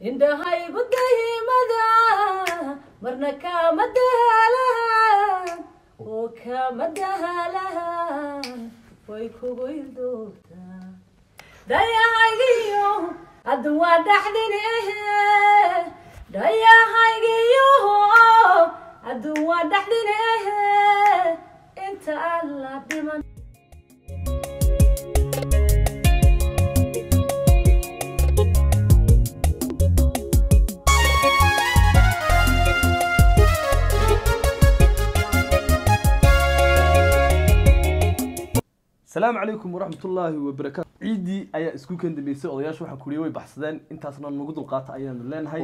indhahaygu dahimada marna kama dahalahan oo kama dahalahan way kugu ildoogtaa dayahaygiyo hadda waa dhaxdin dayahaygiyo hadda waa dhaxdin inta aan la dhiman asalaamu calaykum waraxmat ullaahi wabarakaatu ciiddii ayaa isku kan dambeysay odayaasha waxaan kuriye way baxsadeen. Intaasna nagu dulqaata ayaanu leenahay.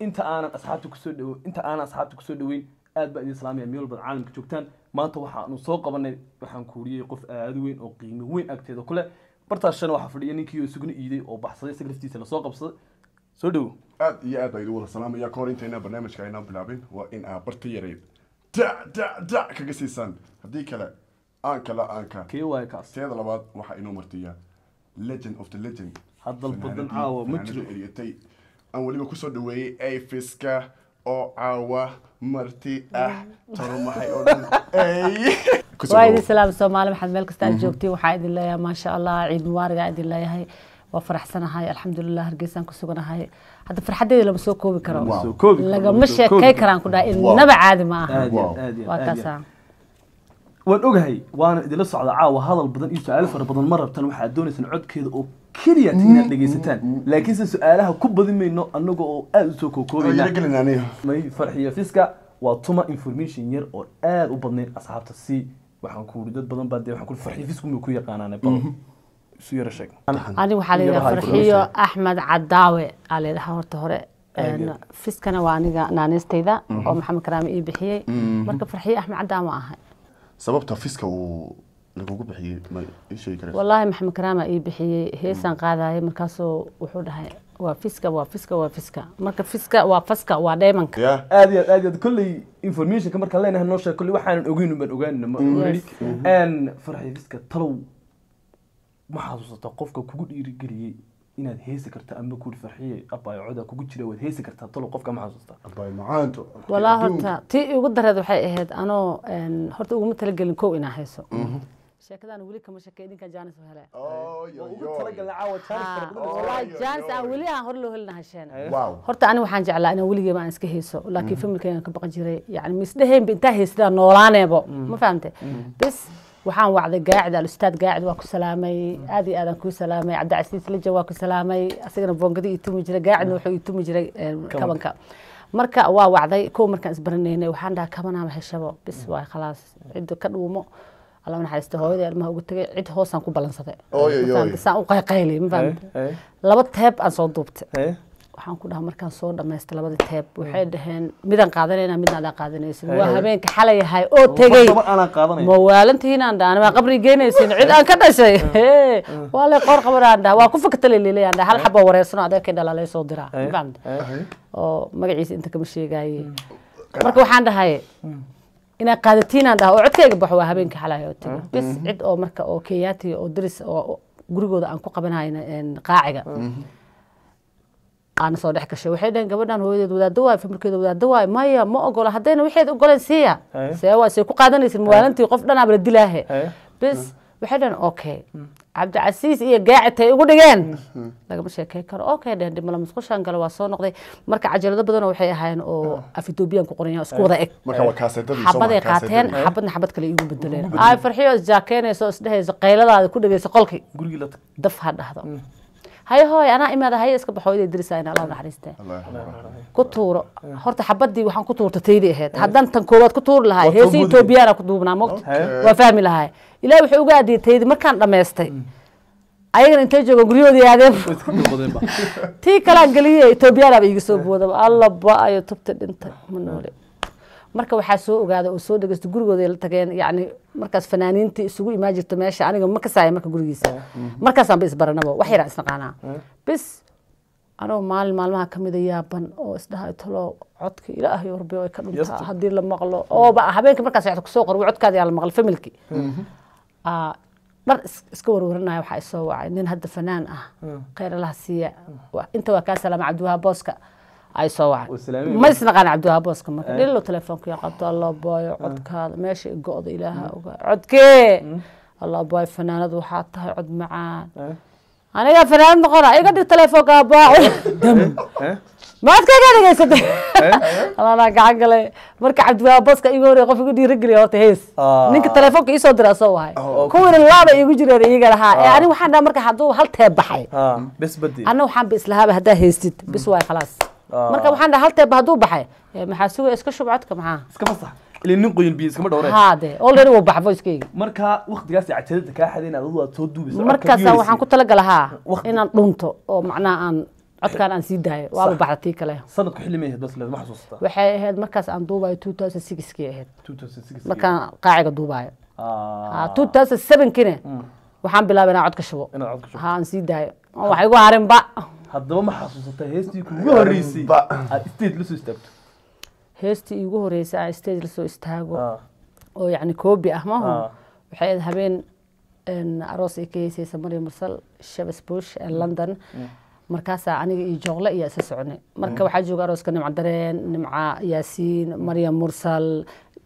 Inta aanan asxaabta ku soo dhawo inta aanan asxaabta ku soo dhaweyn aad baa idin salaamaya meel walbad caalamka joogtaan. Maanta waxaanu soo qabanay waxaan kuuriyey qof aada weyn oo qiimo weyn agteeda kule bartaas shan waxaa fadhiya ninkii oo iiday oo baxsaday isaga laftiisa la soo qabsaday. Soo dhawo aad iyo aad baa idin wada salaamaya. Ka hor intayna barnaamijka aynaan bilaabin waa in aa barta yareyd da da da kaga siisaan. Haddii kale aan kala aanka. Kee waaye kaas. Teeda labaad waxaa inoo martiya legend of the legend. Badan Fanaanadii- caawa ma jiro. eryatay aan weliba ku soo dhaweeyey ayfiska oo caawa marti ah. Taro maxay oo dhan. Waa idin salaam soomaali maxaad meel kasta aad joogtiin waxaa idin leeyahay maasha allah ciid mubaaraga idin leeyahay. Waa faraxsanahay alxamdulilah hargeysaan ku suganahay. Hadda farxadeeda lama soo koobi karo. Lagama sheekay karaan ku dhaha Wow. innaba caadi ma aha. Waa kaasaa waan ogahay waana idinla socda caawa hadal badan iyo su'aalo fara badan ma rabtan waxaad doonaysaan codkeeda oo keliya inaad dhegaysataan. laakiinse su'aalaha ku badin mayno annaga oo aada u soo Waa kookoobayna. May farxiyo fiska waa tuma information yar oo aada u badnayn asxaabta. Si waxaan ku uri dad badan baa dee waxaan ku farxiyo fisku ku yaqaanaan bal isu yara sheeg. Ani waxaa la yidhaha Yaraha farxiyo axmed cadaawe aa la yidhaha horta hore. Fiskana waa aniga naanistayda oo maxamed karaame ii bixiyey. Marka farxiyo axmed cadaa ma ahay sababta fiska uu lagugu bixiyey ma ii sheegi karaysa? Wallaahi maxamed karaama ii bixiyey heesaan qaadayay markaasuu wuxuu dhahay waa fiska waa fiska waa fiska marka fiska waa faska waa dheemanka aad iyo aad aad iyo aad kolley informationka markaan leenahay noo sheeg kolley waxaanan ogeyn baan ogaanina ma n farxiyo fiska talow ma xasuusata qofka kugu dhiirigeliyey inaad heesi karta ama kuuri farxiye abaayo coda kugu jira waad heesi kartaa talow qofka ma xasuusta. Macaanto walaa horta tii igu dareed waxay ahayd anoo horta uguma talagelin kow inaa hayso. Sheekadaan weli kama shakey idinkan jaanis u hele jaanis aan weli aan hor loo helina hasheen. Horta ani waxaan jeclaa inaan weligeeba aan iska hayso laakiin familkaygan ka baqan jiray. Yani misdheheynba intaa haysadaa noolaaneebo ma fahamte bis waxaan wacday gaacid alustaad gaacid waa ku salaamay aad iyo aadaan kuu salaamay cabdicasiis lijan waa ku salaamay asigana boongadi ii tumi jiray gaacidna wuxuu ii tumi jiray een, kabanka. marka waa wacday kow markaan isbaranaynay waxaan dhahaa kabanaama heshabo bis waay khalaas. Cidda ka dhuumo. Alla naxariista hooyada ilmaha ugu tegay cid hoosaan ku ballansaday saan u qayqaylay ma fahamte laba teeb aan soo duubtay waxaan ku dhaha markaan soo dhamaystay labadii teeb waxay dhaheen midaan qaadanayna midna adaan qaadanaysin. Waa habeenka xalay yahay oo tegey. dabar aanaan qaadanaya ma waalantiinaan dhaha anima qabri geynaysin cid aan ka dhashay. Hee, waa lay qoor qabanaan dhaha. Waa ku fakata leleelayaan dhaha. Hal xaba wareersano adeerkay dhala lay soo diraa? Ma fahamte oo magaciisa inta kama sheegaaye. Marka waxaan dhahay inaan qaadatiinaan dhaha oo codkayga baxo waa habeenka xalay oo tegey. Bis cid oo marka oo keyaati oo diris oo gurigooda aan ku qabanayna qaaciga aana soo dhex gashay. Waxay dhaheen gabadhan hooyadeed wadaado waay familkeeda wadaado waay maya ma ogola haddayna waxeed ogoleen siiya. See waa see ku qaadanaysin mawaalantii qof dhanaaba la dilaahe. Bis waxay dhaheen okay cabdicasiis iyo gaacitay ugu dhigeen. Lagama sheekey karo. Okay dhehen dhimala musqushaan gale waa soo noqday. Marka cajalado badanoo waxay ahaayeen oo af ethoobiyan ku qoran isku wada eg. Xabaday qaateen xabadna xabad kale iigu bedeleen ay farxiyo isjaakeynayso isdhehayso qayladaada ku dhegeyso qolkii. Daf ha dhahdo haye hooy anaa imaada haye iska baxo iday dirisayna allah naxariistee ku tuuro. Horta xabadii waxaan ku tuurta taydii ahayd. Haddaan tan koowaad ku tuuri lahay Waa heesi toobadii. etoobiyana ku duubnaa mogta Haye. waa fahmi lahay. Ilaah wuxuu uga adiyay taydii markaan dhammaystay ayagana intay jooga guryahoodii aadeen tii kalaan geliyey etoobiyanaaba iiga soo boodaba. Alla ba'ayo tubta dhintay. Ma noole marka waxaa soo ogaaday oo soo dhegeysta gurigooda la tageen yacni markaas fanaaniintii isugu imaan jirta meesha aniga ma kasaaya marka gurigiisa. Markaasaan ba isbaranaba wax yaraan isnaqaanaa bis anoo maalin maalmaha kamida yaaban oo isdhahay talo codka ilaahay rabbi ay ka dhuntaa haddii la maqlo. Ooba habeenkii markaas ku soo qor codkaada yaa la maqlo familki Aa, dhar is- iska warwaranaya waxaa isoo wacay nin hadda fanaan ah. Kheyr allaha siiya. Wa- inta waa kaa salaama cabdiwahaa booska ay soo wacay ma isnaqaan cabdiwahaab booska marka? Dhilo telefoonkiyo qabto allah booyo codkaada meesha go-da ilaaha ogaa codkee allah booyo fanaanad waxaa tahay cod macaan. Anigaa fanaanad noqona iga dhig telefoonka abaaci maadkagaa dhegeysatay alaanaa gacan galay. Marka cabdiwahaab booska iga horey qof igu dhiirageliya horta hees. Ninka telefoonka iisoo dira asoo wahay. Kuwiina laaba iigu jireen iyaga lahaa. Eh, ee ani waxaan dhaha marka hadduu hal tee baxay. Aniga waxaan ba islahaaba haddaa heystid bis waay khalaas marka waxaan dhaha hal teeb hadduu baxay maxaa sugaya iska shub codka maxaa iska fasax ilaa nin qoyin biyo iskama dhowreen haa de already wuu baxa voicekeyga marka waqtigaas cajalada kaa xadeen adigu aad soo duubayso markaasa waxaan ku talagalahaa inaan dhunto oo macnaha aan codkaan aan sii daayo waaba baxda tii kale sanadku xilli meehed bas leed ma xasuustaa waxay ahayd markaas aan duubayo two thousand sixkii ahayd 2006 markaan qaaciga duubayo ah two thousand sevenkine waxaan bilaabay inaan codka shubo inaad ha aan sii daayo wax igu harinba haddaba ma xasuusataa heestii kugu horeysay Ba. aad stage la soo istaagto. Heestii iigu horeysay aan stage la soo istaago. Ah. Oo yacni koobi ah maaha Ah. waxay ahayd habeen een, aroos ay ka heysaysa maryam mursal shabas bush ee london. Markaasaa aniga iyo joogle iyo isa soconay marka waxaa jooga arooska nimca dareen nimca yaasiin maryam mursal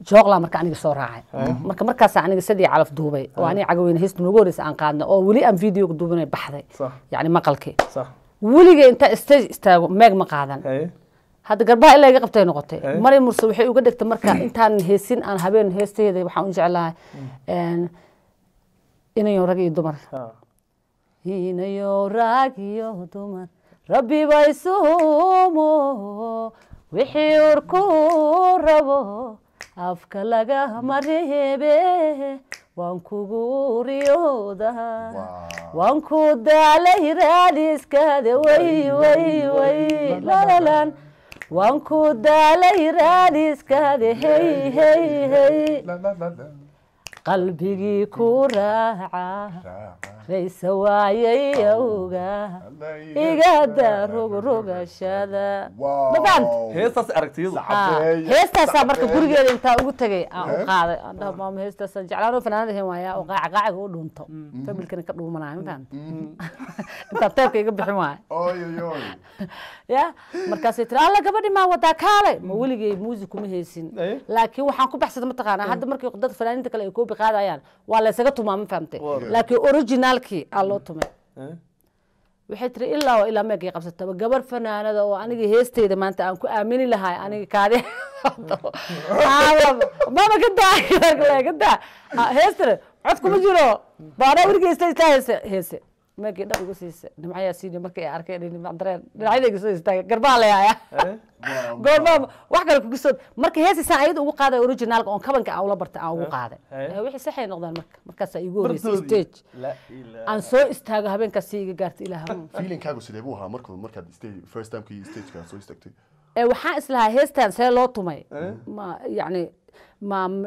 jooqlaa marka aniga soo raacay. Mm-hmm. Marka markaasa aniga sadii calaf duubay oo aniga cagaweyne heesta noogu horeysa aan qaadna oo weli aan videoga duubinay baxday yani maqalkii. Weliga intaa stage istaago meeg ma qaadan. Hadda garbaha ilaa iga qabtay noqotay. Mari murse waxay uga dhegtay marka intaan heesin aan habeen heestaheeda waxaan u jeclahay inayo rag iyo dumar. Inayo rag iyo dumar. Rabbiba isuhumo wixii urku rabo afka lagama reebe waan kugu riyoodaa waan ku daalay raadiskaada way way way lalalan waan ku daalay raadiskaada hey hey hey. Qalbigii ku raaca raysa waayay awga rogrogashada heestaas aragtiyadu Haa, heestaasaa marka gurigeeda intaa ugu tegay aan u qaaday aan dhaho maama heestaasaan jeclaan oo fanaanada hen waaya oo qaaca qaaciga u dhunto familkana ka dhuumanayo ma fahamta intaan teebka iga bixin oy. ya markaasay tiri alla gabadhi maa wadaa kaalay ma weligay muusig kuma haysin laakiin waxaan ku baxsada mataqaanaa hadda markii dad fanaaniinta kale ay koobi qaadayaan waa laysaga tumaa ma fahamtay laakiin originaalkii aa loo tumay. Eh? waxay tiri ilaa waa ilaa meegay qabsataba gabar fanaanada oo aniga heesteyda maanta aan ku aamini lahay aniga kaadi mama ka daa ka daa heestire cod kuma jiro. Baana weligeesta istaa heese heese meelkii dha igu siisa dhimcayaa siin markii a arkay dareen dhinacyadayga soo istaaga garbaa ah. la yaaya goormaa wax kale kugu soo marka heesasaan ayada ugu qaaday originaalka oon kabanka aan ula bartay aan ah ugu qaaday. Wixii saxay noqdeen marka markaasaa iigu horeysay stage. Aan soo istaago habeenkaasi iga gaarta ilaah feelingkaagu sidee buu ahaa markuu markaad first timekii stageka soo istaagtay. Waxaan islahaa heestaan see loo tumay. Eh? Ma yacni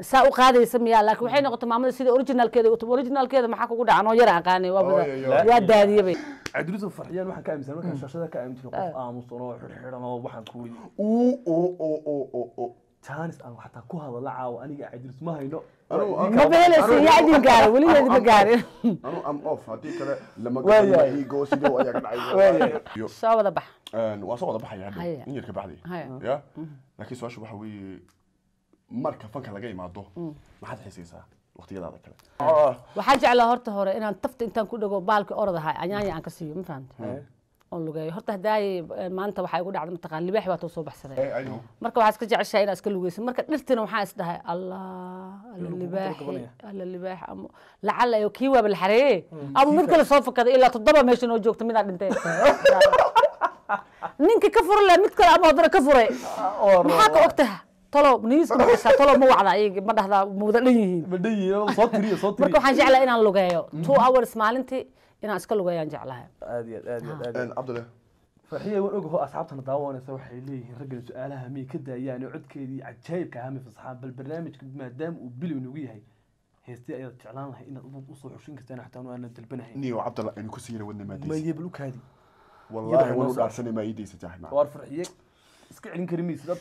saa u qaadaysa miyaa laakiin waxay noqotay maamada sida originalkeeda u originalkeeda maxaa kugu dhacan oo yar aqaanay waa oy. waa daadiyabay. Cabdiruusuf farxiyaan waxaan ka aaminsan markaan shaashada ka aamin jiray qof aamusan oo xidhxidhan oo waxaan ku weydi uu oo oo oo oo oo jaanis aan xataa ku hadala caawa aniga cabdiruus ma hayno. Ma behelaysa yaa idin gaarin weligeedi ma gaarin anu am off haddii kale lama Waa ego sidoo ayaa ka Waa dhacay soo wada bax waan soo wada baxaya in yar ka bacdi ya? Laakiin su'aashu waxa weeye marka fanka laga imaado maxaad xiisaysaa waqtiyadaada kale. Waxaan jeclaa horta hore inaan tafta intaan ku dhago baalki orod ahay anyaanya aan ka siiyo ma fahamta oon lugeeyo. Horta hadaaye maanta waxaa igu dhacda mataqaan libaax baa too soo baxsaday. Eh, marka waxaa iska jeceshahay inaad iska lugeyso marka dhirtina waxaan is dhahay allah alla libaaxi alla libaax ama lacala iyo kii waaba la xareeye ama mid kale soo fakaday ilaa toddoba meesha noo joogta midaa dhintay. Ninka ka fura leh mid kale ama haddana ka furay. Maxaa ka ogtaha tolo niiska maqashaa tolo ma wacda ayagi ma dhahdaa ma wada dhan yihiin badhayi soo tiriyo soo marka tiriyo waxaan jeclahay inaan lugeeyo. Two hours maalintii inaan iska lugeeyaan jeclahay. Aad iyo aad iyo aad Een, Cabdile farxiya waan ogaho asxaabtana daawanaysa waxay leeyihiin raggan su'aalaha miyay ka daayaan oo codkeedii cajaayibka ahaa fasaxaan bal barnaamijka maadaama uu bilow inagu yahay heestii ayaad jeclaan lahay inaad u soo xushin kartaan xataa aanan dalbanahay. Niyo cabdalla aynu ku siina wadna maadaysa maye bal u kaadi? Wallahi Iyada waan u dhaarsanay maa ii deysa tahay ma waar farxiye iska celin kari maysid dad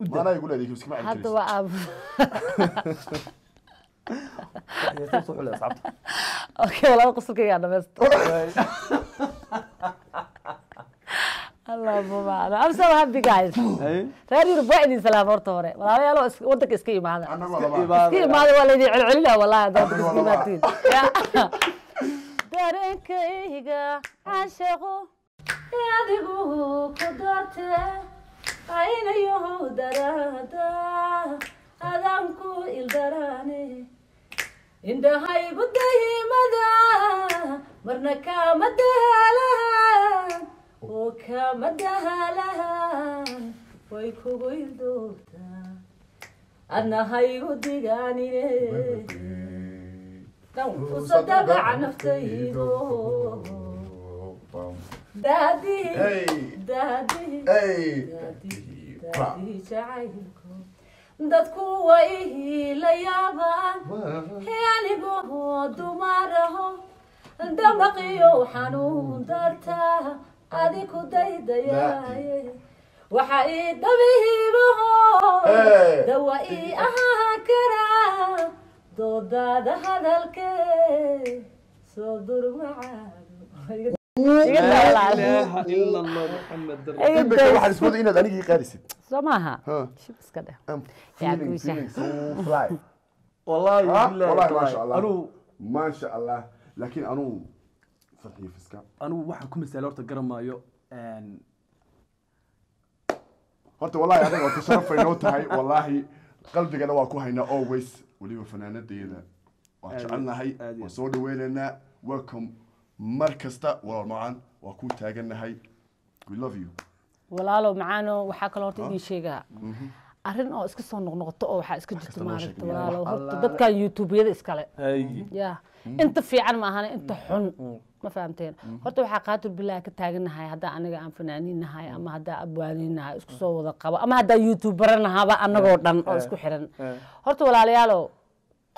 u daa maanaa igu leedahay iskama celin hadda karaysid. waa aab heesta soo xulay asxaabta okay walaal qosolkaygaa dhamaysto allah mamaana i'm so happy guys. Reer yurub waa idin salaam horta hore walaalayaal oo is- wadanka iska imaada iska imaada waa laydin celcelina wallahi haddaad iska Adigo laba. imaatiin dareenkayga caashaqo adigu ku doorte aynayo darada. Adaan ku ildarane. Indhahaygu dahimada marna kama dahalahan oo kama dahalahan way kugu ildoogtaa adnahaygu digaanine dhan ku soo dabaca naftaydo daadii jacaylku dadku way la yaabaan anigoo dumaraho damaqiyo xanuun darta adiku daydayaaye waxa ii dabihiibaho dawa ii ahaan karaa doodaada hadalkee soo durmacaado ilaaha ila allah muxamed imika waxaan isku waday inaad anigii qaadisid soo maaha Huh. shib iska dheh I'm Yeah, feeling, Guusha. feeling so fly. wallahi Ah, billahi wallahi tallahi. maasha Allah. anuu maasha allah laakiin anuu farxiyo fiska anuu waxaan ku misaal horta garamaayo horta wallahi adaga oo tasharafay noo tahay wallahi qalbigana waa ku haynaa always weliba fanaanadeeda waan Aad iyo- jecelnahay aad iyo- waan soo dhaweynaynaa welcome mar kasta walaal macan waa ku taagannahay we love you. Walaalow macaano waxaa kaloo horta idin sheegaa. Arrin oo iska soo noqnoqoto oo waxaa iska noo maaragta walaalow horta dadkan youtubeyada iskale ya inta fiican ma ahane inta xun. Ma fahamteen? Horta waxaa qaatul bilaahi ka taaganahay haddaa aniga aan fanaaniin nahay ama haddaa abwaaniin nahay isku soo wada qabo ama haddaa youtubera nahaba anagoo dhan oo isku xiran. Horta walaalayaalow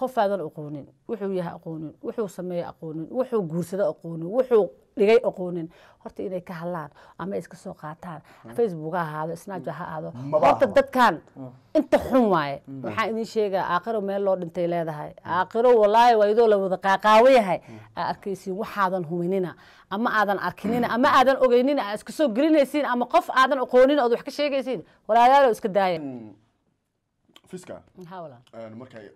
qof aadan aqoonin wuxuu yahay aqoonin wuxuu sameeye aqoonin wuxuu guursado aqoonin wuxuu dhigay aqoonin. Horta inay ka hadlaan ama iska soo qaataan facebook ha ahaado snapchat ha ahaado horta dadkan inta xun waaye. Waxaan idin sheegaa aakhiro meel loo dhintay leedahay. Aakhiro walaahi waa idoo la wada qaaqaawo yahay. Aa arkaysiin waxaadan huminina ama aadan arkinina ama aadan ogeynina aa iska soo gelinaysiin ama qof aadan aqoonin ood wax ka sheegaysiin. Walaalayaalow iska daaya fiska. Ha markay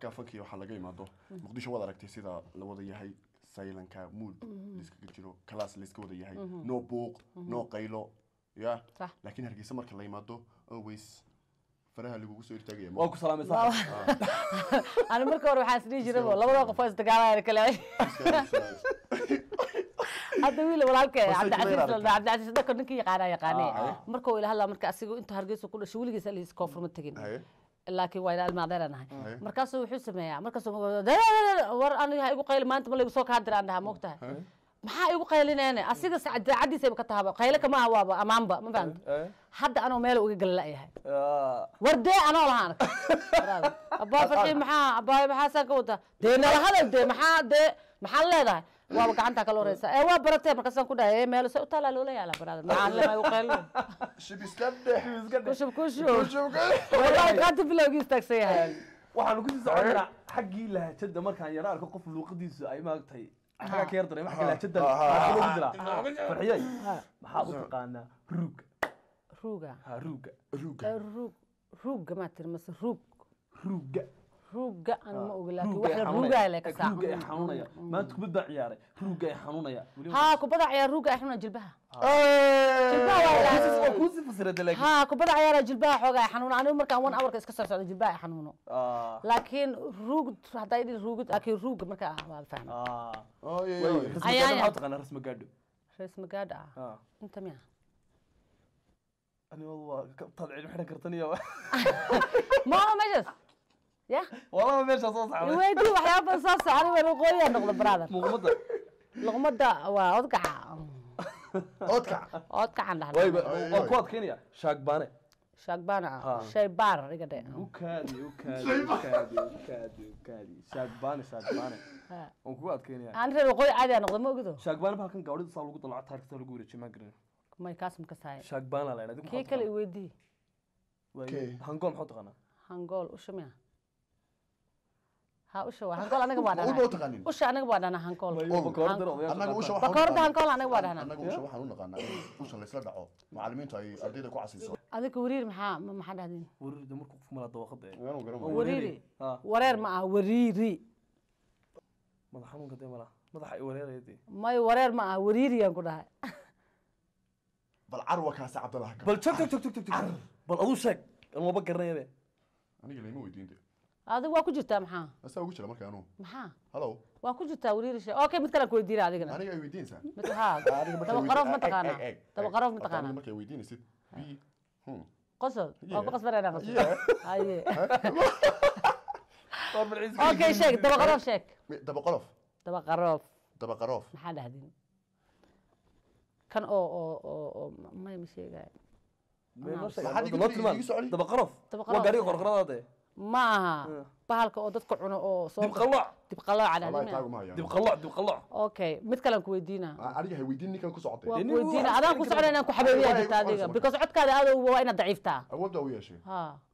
xaggaa fankiya waxaa laga imaado muqdisho waad aragtay sida la wada yahay saylanka mood laiskaga jiro kalaas layska wada yahay. No buuq no qaylo ya? Laakiin hargeysa marka la imaado always faraha lagugu soo irtaagaya waa ku salaamaysaa ani marka hore waxaan isdhihi jirabo labada qof oo isdagaalaya kale hadda wiil walaalka cabdicasiis dadka ninkii yaqaana yaqaane Ah. marka uu ila hadlaa marka asigu intuu hargeysa ku dhashay weligiis aliis koonfur ma tegin. Laakiin waa ila ilmaadeera nahay Haye. markaasuu wuxuu sameeyaa. Markaasuu war aniga ha igu qayli maanta ma laygu soo kaa diraan dhaha moogtahay maxaa igu qaylineene asiga daacadiisayba ka tahaba qayle kama ah waaba amaanba ma fahamta hadda anoo meel uga gala la'yahay war dee anoo lahaan abaa farxii maxaa abaay maxaasaan ka wadaa dee nala hadal dee maxaa dee maxaa leedahay waaba gacantaa kala horeysa ee waa baratee markaasaan ku dhahay. Ee meel se utaalaa loola yaalla baraada maxaan lema igu qaylo shib iska dhex kushub kushub. Wallahi qaata bilowgii istaagsan yahay. Waxaanu ku sii soconaa xaggii lahajada markaan yara arko qof luuqadiisu ay maagtahay xaggaa ka yar dareem xagga lahajada loogu jiraa? Farxiyay. Maxaa u taqaanaa? Ruuga. Ruuga. Ha ruuga. Ruuga. Ruug ruugga maa tiri mase ruug. Ruuga ruugga ana ma ogi laakiin ruuga wax ay la ruugaaya le ka xanuunaya ruuga ay saac xanuunaya. Maanta kubad baa ciyaaray. Ruuga ay xanuunaya. Haa kubada ciyaar ruugga ay jilbaha. Waa haa kubada ciyaara jilbaha xoogaa ay xanuuna. Anigu markaan wan hourka iska soo socdo jilbaha ay xanuuno. Laakiin ruug hadday dhihi ruugid laakiin ruugga marka ah waa fahmay. Gaadho rees magaadha ah? Inta miya? Waa xidhan kartaniya ma oo meeshaas ya walaba meeshaa soo saxday iweydii waxyaaba soo soco aniga luqooyaa noqda brother. Muuqmada luqmada waa odgaca oodka odgacan dhahna waa ku adkeynaya shaagbaane shaagbaana Ha. shaybaar iga dhe ukaadi ukaadi ukaadi ukaadi ukaadi. Shaagbaane shaagbaane Ha. waan kugu adkeynaya aan reer luqooy caadi aa noqda ma ogido? Shaagbaane ba halkan gaawrida saa lagu dalaco taarikta lagu wareejiyo maa garan may kaasum ka saaya shaagbaana la yidhahda kii kale iweydii. Okay. hangool maxaa taqaanaa? Hangool usha miya ha usha waa hankool anaga waa Ma ulba u dhana taqaanin usha anaga waa dhana hankool annaga usha waxaan naqaanaa- hankool anaga waa dhana annaga usha waxaan u naqaanaa in usha laysla dhaco macallimiintu ay ardayda ku casiiso adinka wariir maxaa ma- maxaa dhahdeen warirda markuu qofku mala dawaqada wariiri wareer ma aha wariiri madax xanuunka dee mala. Madaxa ay wareeraya dee may wareer ma aha wariiriyaan ku dhahay bal carwa kaasi cabdallah ka. Bal jog jog jog jog bal aduu sheeg aan waba garanaya be aniga layma weydiin de adiga waa ku jirtaa maxaa? Asaa ugu jira marka anugu maxaa? Hallo waa ku jirtaa wariiri shee? Okay mid kale aan ku weydiina adigana. Aniga ay weydiinaysaa mid haa daba qaroof ma taqaanaa eg, eg, eg, daba eg. qaroof ma taqaanaa? markay weydiinaysid hmm. qosol waa ku Yeah. qasbanayna qosol haye Waa okay sheeg daba qaroof sheeg daba qolof daba qaroof daba qaroof maxaa dhahdeen kan oo oo oo oo may ma sheegaayo Mee noo sheeg, Maxaad hadda igu noo tiri- tilmaan. igu soconi? daba qarof. Daba waa qarof. gaariga qorqorada dee ma aha bahalka oo dadka cuno oo okay mid kale aan ku weydiina. Ah, weydiin ku adaan socda inaan ku xabeebiyaa jirta adiga. because codkaada aad waa inaad daciiftaa.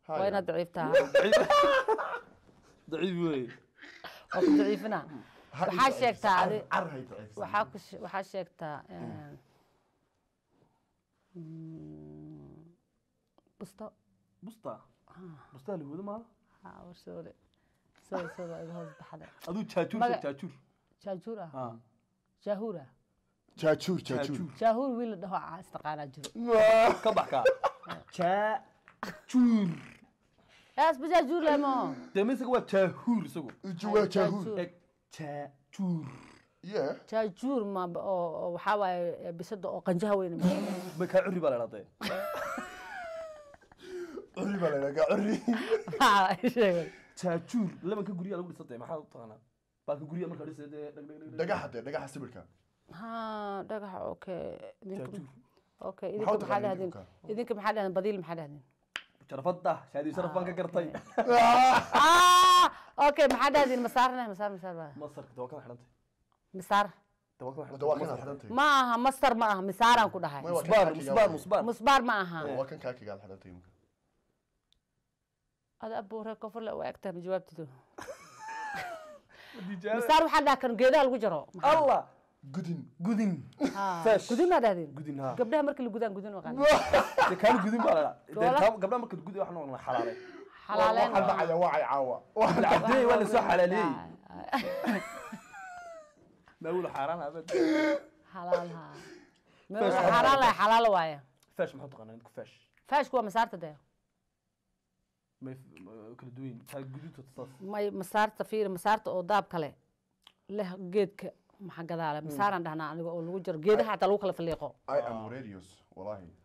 Waa inaad daciiftaa. Waa ku daciifina waxaa sheegtaa waxaa sheegtaa een, mm, busto. Busta? Bustaa laguwada maa sorry sorry waa iga hoos baxday aduu jaajuur jaajuur jaajuur ah ha jaahuur ah jaajuur jaajuur jaajuur jaahuur wiil la dhaho aa istaqaanaa jiro ka bax kaa jaajuur yaasba jaajuur lemo dee ma isaga waa jaahuur isagu Jaa- jaajuur eg jaajuur yeah jaajuur ma oo oo waxaa waaye bisada oo qanjaha weyn ma kaa curri baa la idhahdee curri baa la yidhaha curri jaajuur labanka guryaa lagu dhisatay maxaa u taqaanaa? Baalka guryaa markaa dhisay dee dhag dhag dhag dhagaxa dee dhagaxa sawirka ha dhagaxa okay idinka jaajuur okay Maxaa idinka u maxaa taqaanaa dhahdeen idinka? idinka maxaa dhahdeen badiil maxaa dhahdeen sharafada shaadi sharaf baan ka gartay. okay maxaa dhahdeen masaarna masaar masaar baa. Masarka dee waa kana xidhantay. Misaar dee waa kana Hadda waa xidhantay kan aad xidhantay ma aha. Mastar ma ada abuure kofurle u egtahay ma jawaabtidu misaar waxaa dhaha kan geedaha lagu jaro. Allah gudin gudin. Ha, Fesh. gudin maa dhahdeen gudin ha gabdhaha marka la gudaan gudin waqaan. Dee kaanu gudin baa la kaa- gabdhaha marka gudi waxaan noqonaa xalaale xalaaleen. Waxaa dhacaya waa ay caawa. Waa- la cadeey waa la soo xalaaleeyey maawul xaaraan abad. Xalaalha Fesh. xalaal xalaal waaye fesh maxaa taqaanaa? Idinku fesh. Faashku waa masaarta dee may ma- kala duwan yihiin. taa guduudta saas may masaarta fiir masaarta oo daab kale leh geedka maxaa gadaale masaaraan dhahnaa aniga oo lagu jiro geedaha xataa lagu kala faliiqo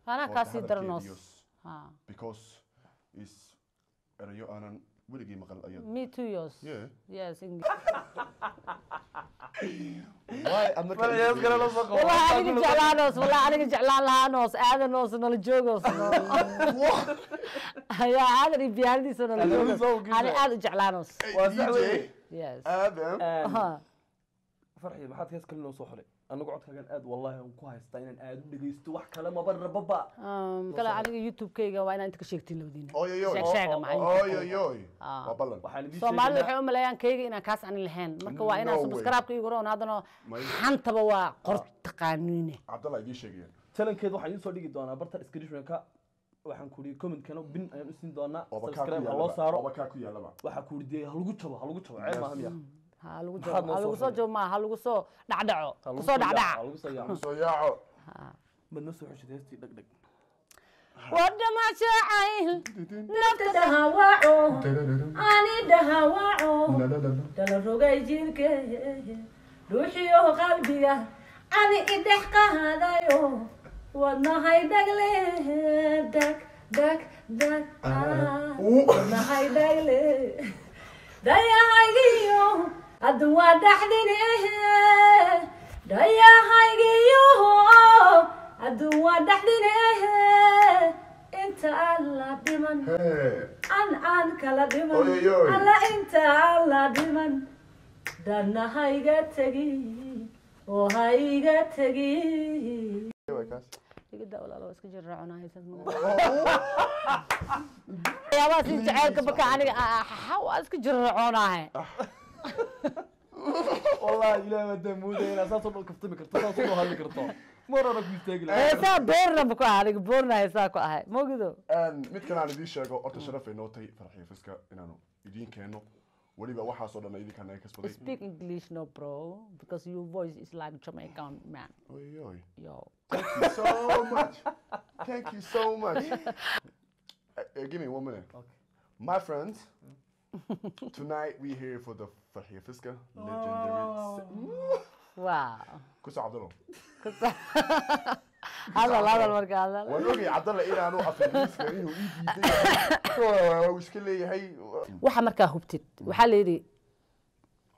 Anaa kaasii ka daranoos. hadalkeedios. Ha. because is erayo aanan weligii maqal ayad me two years yeah. Yes english. Why amarka kale la maqal wallahi aniga jeclaan oos wallahi aniga jeclaan lahaan oos aadan oos nala joog oos ayaa aadan iyo biyaanidiisa nala joog ani aad u jeclaan oos waa sax weeye yes aadan uh-huh farxi maxaad hees kale noo soo xulay? Anagu codkaagan aad wallahi aan ku haystaa inaan aad u dhegeysto wax kale maba rababa Um, kale aniga youtube-kayga waa inaa inta ka sheegtiin labadiina Ah. soomaalida waxay u maleeyaan kayga inaan kaas ani lahayn. Marka waa inaan subscribe-ka igu roon haddana xantaba waa qor taqaaniine cabdallah idiin sheegaya. Talankeed waxaan idiin soo dhigi doonaa barta description-ka waxaan ku uri commentkana bin ayaan u siin doonaa. Subscribe ha loo saaro. Kaa ku yaalaba waxaa ku uri dee ha lagu jabo ha lagu jabo. Ceeb maaha miya ha lagu Maxaad joogo noo ha soo lagu soo xulay? joogo maa ha lagu soo dhacdhaco Ha lagu ku soo soo yaaco, dhacdhaca wadama jacayl nafta dhahawaco ani dhahawaco dala rogay jirke ruuxiyo qalbiga ani idhex qaadayo wadnahay dhagle dag dag dag ah, wadnahay dhagle dayahaygiyo haddu waa dhaxdine dayahaygiyo haddu waa dhaxdine inta alla dhiman Hey. an an kala dhiman Oy, oy, oy. alla inta alla dhiman dhanna hayga tegi oo hayga tegi. Waa kaas. igada walaalo waa iska jir madaa moodaya inaad saas oo dhan kaftami karto saas dhan hadli karto mar hore ku istaagi lahaa heesaa boornaba ku ah aniga boorna heesaa ku ahay mogido mid kale aan idiin sheego horta sharaf ay noo tahay farxiyo fiska inaanu idiin keenno weliba waxaasoo dhan idinkaan naga kasbaday speak english no bro because your voice is like jamaican man Oy, oy. yo Thank you so much. Thank you so much. Uh, uh, give me one minute. Okay. My friends, tonight we here for the Fahia Fiska legendary. wow. Kusa Abdullah. hadal hadal marka hadal Waan ogay Abdullah inaanu afariiska inuu ii diiday. Waa iska leeyahay. waxa markaa hubtid waxaa la yidhi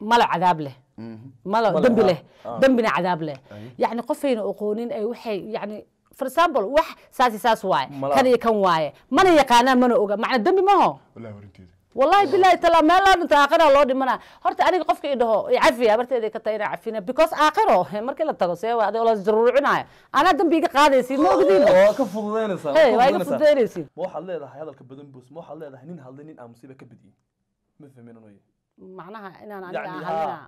malo cadaab leh. Malo dembi leh. Dembina cadaab leh. Yacni qofayna aqoonin ay waxay yacni for example wax saasi saas waaye kan iyo kan waaye. Mana yaqaanaan mana oga. Macna dembi maho Wallahi bilahi taala meel loo dhinta aakhira loo dhimana horta aniga qofka i dhaho cafiya barteeda ka tahay inaa cafina because aakhiro markii la tago see waa adigoo la jaruucinayo anaa dembi iga qaadaysiin ma ogdiin? Waa ka fududaynaysaa hey waa iga fududaynaysiin ma waxaad leedahay hadalka badan bus ma waxaad leedahay nin hadlay nin aamusiba ka badiyey ma fahmin anoy macnaha inaan aniga aan hadlina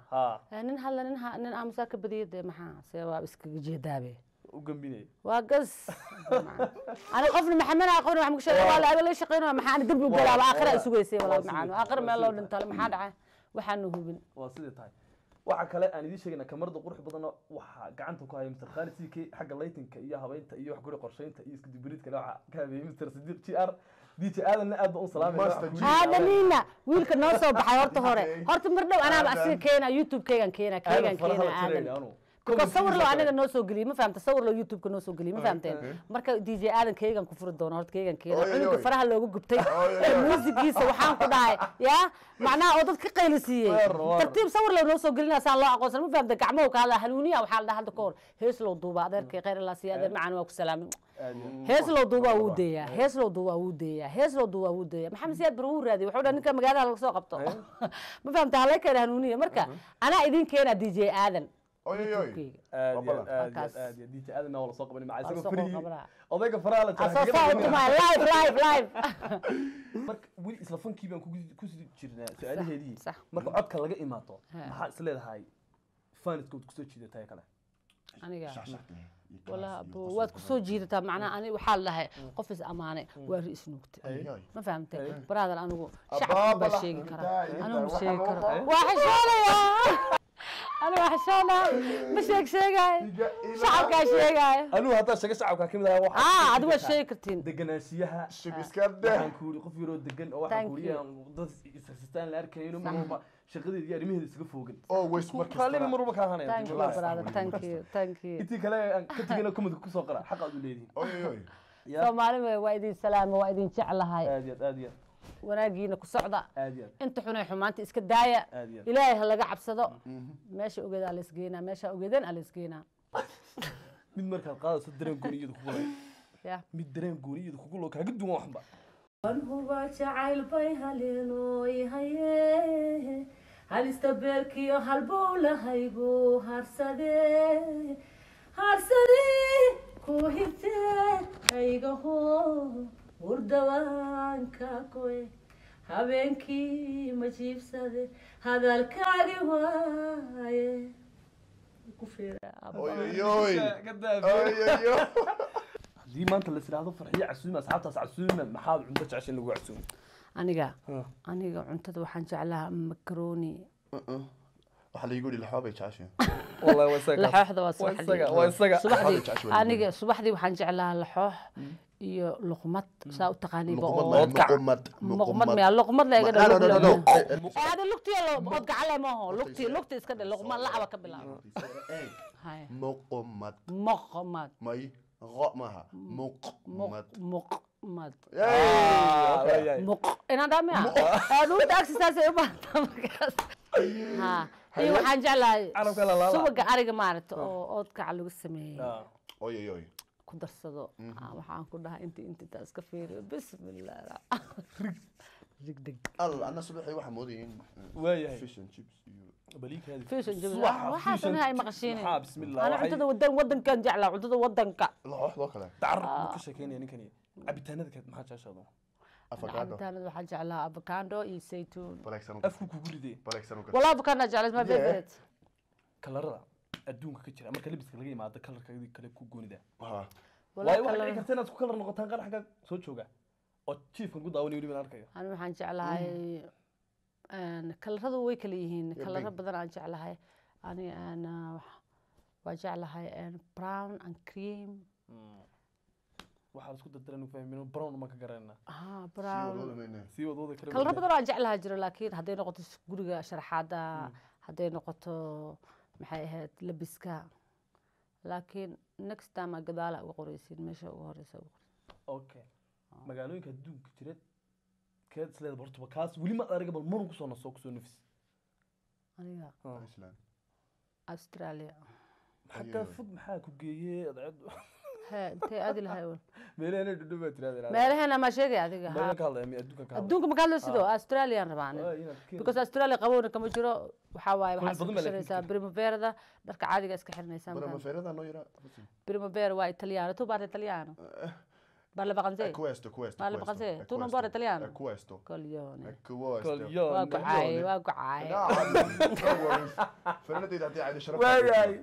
Eh, nin hadla nin nin aamusaa ka badiyay dee maxaa? See waa iskaga jeedaabe waa gas. Ani qofna maxamed aqoon wax mugshay waa la la shaqeynaa maxaa ani dambi u galaaba aakhira ay sugaysay walaal macaan. aakhira meel loo dhinta maxaa dhacay waxaanu hubin. Waa sidii tahay. Waxa kale aan idiin sheegayna kamarada qurux badan waxaa gacanta ku haya mr khalid ck xagga lightinka iyo habeynta iyo wax guri qorsheynta iyo isku dibiriidka waxa ka habeeyey mr sadiq g r. Dj aadanna aad baan u salaamaya Master G. aadamiina wiilka noo soo baxay horta hore. Horta mar dhow anaaba asiga keena youtube keygan keena keygan keena aadan because sawir loo anaga noo soo geliyey ma fahamta? Sawir loo youtube-ka noo soo geliyey ma fahamteen? marka dj aadan keygan ku furi doono horta Oy, oy, cunuga faraha looga gubtay. Muusigiisa waxaan ku dhahay yaa macnaha oo dad ka qaylisiiyey Waar, waar. tartiib sawir loo noo soo gelinaa saan loo aqoonsan ma fahamta? Gacmahu ka hadla hanuuniya waxaa la dhaha hadda ka hor. Hees loo duuba adeerkay khayr allah siiya adeer macaan waa ku salaamin hees loo duubaa wuu deeyaa hees loo duubaa wuu deeyaa hees loo duubaa wuu deeyaa. Maxamed siyaad bar wuu raadiyay wuxuu dhaha ninka magaalada laga soo qabto. Ma fahamta halay keena hanuuniya. Marka anaa idin keena dj aadan Waa Waa weli isla fankii baan ku sii jirnaa su'aalaheedii. marka codka laga imaado maxaa is leedahay? Fanidkood ku soo jiidatay kale. Aniga. Waad ku soo jiidataa. Macnaha ani waxaa lahay qof is amaanay waa ri isnuugtay Ay, ay. ma fahamtay brother anigu shacabka baa sheegi karaa. anigu ma sheegi karo qabo. waa xishoonaya anigu waa xishoonaya ma sheeg ilaali. shacabkaa sheegaayo anigu haddaa shaga shacabka ka mid ahaa waxaa ah ka adigu jirtaa sheegi kartiin. deganaanshiyaha Shib iska deh. waxaan ku yiri qof yaroo degan oo waxaan ku yiri dad isxistaan la arkayno mar walba shaqadeeda iyo arrimaheeda isaga fogan Always mar kasta. qaalibi mar walba kaa hanaya thank you brother. Thank you thank you. Intii kale aan ka tegana kumadka ku soo qara. Xaq aad u. Ya. soomaaliba waa idin salaama waa idin jeclahay. Aad iyo aad aad iyo wanaagiina ku socda. Inta xunay xumaanta iska daaya. Ilaahay ha laga cabsado. Meesha ogeedaa la isgeynaa meesha ogeedeen aa la isgeynaa mid markaad qaadayso dareen gooniyada kugu leh ya mid dareen gooniyada kugu loo kaaga duwan waxba. Huba jacayl bay haleenooy haye. Halista beerkiyo halbowlahaygu harsade harsade ku higte aygaho murdawaanka koy habeenkii ma jiibsade hadalkaagi waaye haddii maanta la isiraahdo farxiyo casuuma asxaabtaas casuuma maxaad cunto jecesha in lagu casuumo aniga aniga cuntada waxaan jeclahaa makaroni Uh-uh. Waxaa laigu yidhi laxoob ay jeceshahay. wallahi waa isaga. Laxooxda waa waa subaxdii subaxdii aniga subaxdii waxaan jeclahaa laxoox iyo luqmad saa u taqaaniba Luqmad oo la- Oodkac. luqmad, luqmad luqmad. miya luqmad la iga Ma- no, no, no, no. ada lugtiya ood gacale maaho lugti lugti iska dhe luqmad lacaba ka bilaabo Eeg. Haya. Muqmad. muqmad May. Ro maaha. Muqmad. muqmad waayahay. muq inaan dhaa miya dhulta agsisaasay u baahantaa markaas ha iyo waxaan jeclahay Carabka la laala. subaga ariga maaragta oo oodkaca lagu sameeyey Ah. Darsado Ah, waxaan ku dhahay inti inti taa iska fiiriyo bismillah rigdeg Alla, ana subaxii waxaa moodayay in, uh, waayahay fish and chips iyo- baliig hadi. Fish and chips. Unahay chips. maqashiinin Maxaa, bismillah, ana cuntada wadan wadankan jeclaa cuntada wadanka. Laxooxdoo kale. dacar buu ka sheekeynaya ninkani. Cabitaanada kale maxaa jeceshaado? Cabitaanada waxaan jeclaa avocado iyo saytuun. Afku kugu ridee. Walaa avocado jeclaa Yeah. favorite. Kalarada adduunka ka jira marka labiska laga imaado kalarka kale ku goonida. Dhici karta inaad kalar noqotaan qaar soo jooga oo jiifkan ku daawanay weliba arkayo. Ani waxaan jeclahay kalaradu way kala yihiin kalaro badan aan jeclahay. Ani aan waa jeclahay brown and cream. Waxaa la isku dardaran fahmin brown ma ka garanayna ah sii wadooda kale kalaro badan aan jeclahay jiro laakiin hadday noqoto guriga sharaxaada hadday noqoto maxay ahayd labiska. Laakiin next time aa gadaala uga qoreysiin meesha uga horeysa uga qoreysiin okay magaalooyinka adduunka jira keed isleeda horta kaas. Weli ma ariga bal marun ku soo nasoo ku soo nafis. Aniga? Iceland. australia. Xaggaa fog maxaa ku geeyey adcad he intee aadi lahay un. Meelaheena dhudhu baa tiraada meelaheena ma sheegay adiga adduunka ma ka hadlo sidoo australian rabaa Waa ani inaad ka- because australia qabowna kama jiro waxaa waaye Kuleel waxaa badan baa la iska primaverada dharka caadiga iska xiranaysaa primavera waa italiano tu parli italiano parla vacanze questo questo Parla questo, francese. è Tu non parli italiano? è questo coglione è questo Coglione. waa gocaaye waa gocaaye feeradayda haddii caadi sharaf waayahay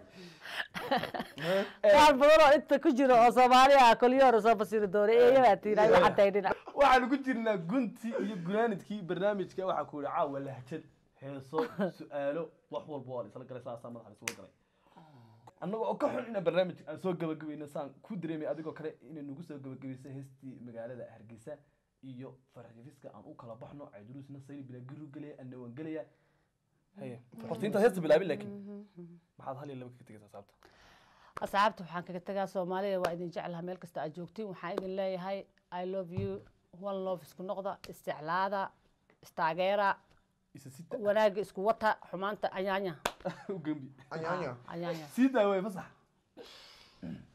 qaar badan oo inta ku jiro oo soomaali ah kolyoona soo fasiri doona eeyadaa tiinay waxatay dhinac waxaan ku jirnaa gunti iyo gunaanidkii barnaamijka waxaa ku yihi caawa lahjad heeso su'aalo wax walba waa la isla galay saasaa madaxa la isugu galay annaga oo ka xun ina barnaamij aan soo gabagabayno saan ku dareemay adigoo kale inay nagu soo gabagabayso heestii magaalada hargeysa iyo farxifiska aan u kala baxno cayduruusna sayli bilaa giru gelaya anna waan gelaya horta intaad heesta bilaabin laakiin maxaad hal iyo laba kaga tegaysaa saabta asxaabta waxaan kaga tagaa soomaalida waa idin jeclaha meel kasta aad joogtiin. Waxaan idin leeyahay i love you one love isku noqda isticlaada istaageera wanaaga isku wata xumaanta daaway fasax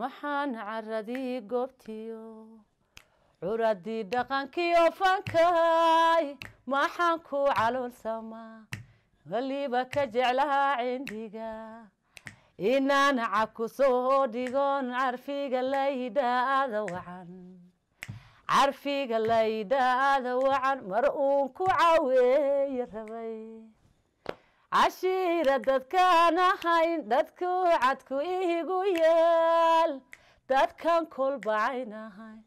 maxaan caradii goobtiyo curadii dhaqankiyo fankay maxaan ku caloolsamaa waliba ka jeclahaa cindiga. Inaan caku soo dhigon carfiga laydhaada wacan carfiga laydhaada wacan mar uun ku caweeye rabay. Cashiira dadkaan ahayn dadku cadku ihigu yaal. Dadkan kolbacayn ahayn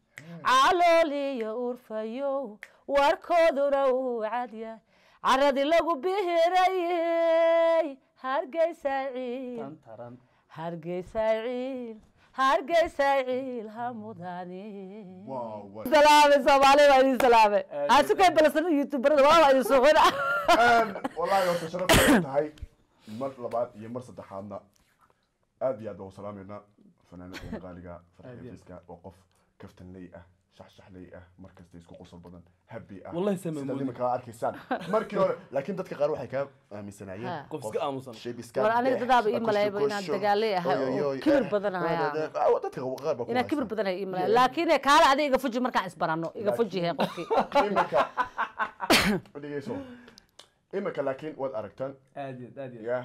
calool iyo urfayow warkooduna uu cadyahay caradii lagu bihirayey ciil hargeysa ciil hargeysa ciil ha mudani salaame soomaali waa idin salaame asukay balasana youtuberada waa waa idin suuqina wallaahi horta sharaf ay tahay mar labaad iyo mar saddexaadna aad iyo aad baan u salaameynaa fanaanada qaaliga farxiifiska waa qof kaftanley ah shaxshaxley ah markasta isku qosol badan happy ah Wallahi arkaysaan markii hore laakiin dadka qaar waxay kaa Ha. aaminsanaayeen Qof iska aamusan. shayb iska War aniga deex, dadaaba ii akusho, maleeyba inaan kusho, dagaaley ahay oy, oo oy, kibir badan ahay, dadka qaar baa ku inaan kibir haysta. badan ay ii maleeya laakiin kaala adiga iga fuji markaan isbarano iga fuji he qofkii laakiin waad aragtaan aad iyo aad iyo ya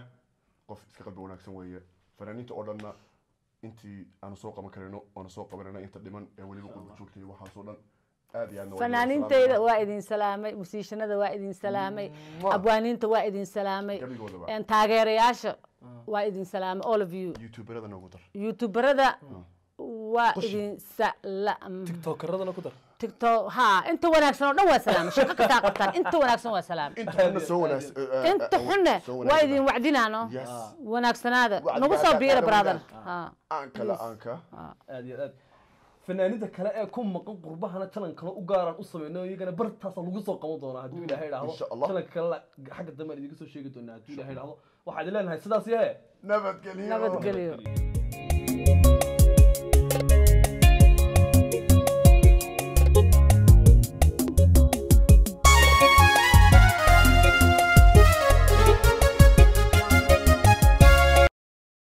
qof iska qalbi wanaagsan weeye fanaaniinta oo dhanna intii aanu soo qaban karino oona soo qabanana inta dhiman ee weliba qurba joogtay waxaasoo dhan aad iyo aadna waa idin fanaaniinteyda salaamayaa. waa idin salaamay musiishanada waa idin salaamay abwaaniinta waa idin salaamay taageerayaasha waa idin salaamay all of you. Youtuberada noogu dar. Youtuberada waa Qushi. idin salaam tiktokeradana ku dar tiktok ha inta wanaagsan oo dhan waa salaamay shaqo kastaa qabtaan inta wanaagsan waa salaamay inta xunna soo wanaas inta xunne waa idin wacdinaano. Yes. wanaagsanaada Wacdi nagu baa soo kaa biira qaada brother. wanaag. ha aanka la'aanka aad iyo aad. Fanaaniinta kale ee ku maqan qurbahana jalan kale u gaaraan u sameyno iyagana bartaasa lagu soo qaban doonaa hadduu ilaahay idhaahdo Insha Allah. jalanka kale xagga dambe aan idiga soo sheegi doonaa hadduu ilaahay idhaahdo waxaa idin leenahay sidaas yahe nabadgelyo. Nabadgelyo.